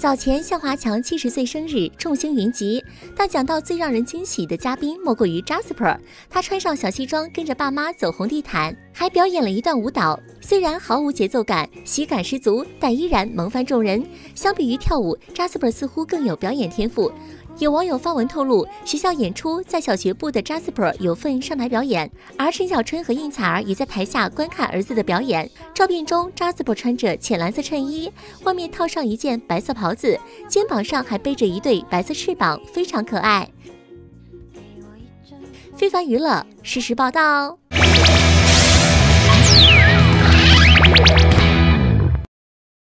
早前向华强七十岁生日，众星云集，但讲到最让人惊喜的嘉宾，莫过于 Jasper。他穿上小西装，跟着爸妈走红地毯，还表演了一段舞蹈。虽然毫无节奏感，喜感十足，但依然萌翻众人。相比于跳舞，Jasper 似乎更有表演天赋。有网友发文透露，学校演出在小学部的 Jasper 有份上台表演，而陈小春和应采儿也在台下观看儿子的表演。照片中，Jasper 穿着浅蓝色衬衣，外面套上一件白色袍子，肩膀上还背着一对白色翅膀，非常可爱。非凡娱乐实时报道。